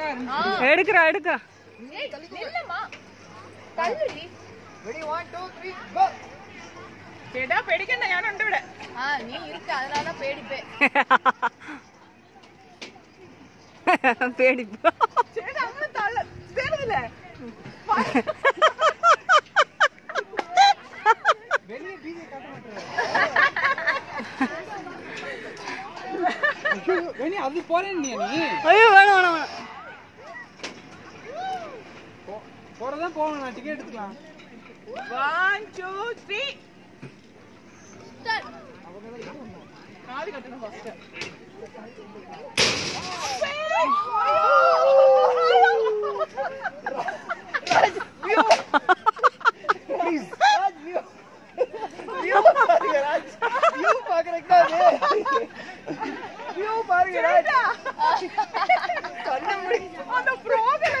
என்ன எடுக்கிறா எடுக்கிறா ஏய், நில்லுமா. தள்ளுடி. ചേട്ടാ പേടിക്കണ്ട ഞാനുണ്ട് ഇവിടെ ஆ, நீ இருக்க அதனால பேடிப்பே പേടിപ്പോ ചേട്ടാ അമ്മ തള്ള തരുന്നില്ലേ அது போறேன் நீ ஐயோ வேணாம் வேணாம் வேணாம் போறதான் போகணும் நான் டிக்கெட் எடுத்துக்கலாம். ஒன் டூ த்ரீ காது கட்டணும் பாருங்க கண்ணு அந்த program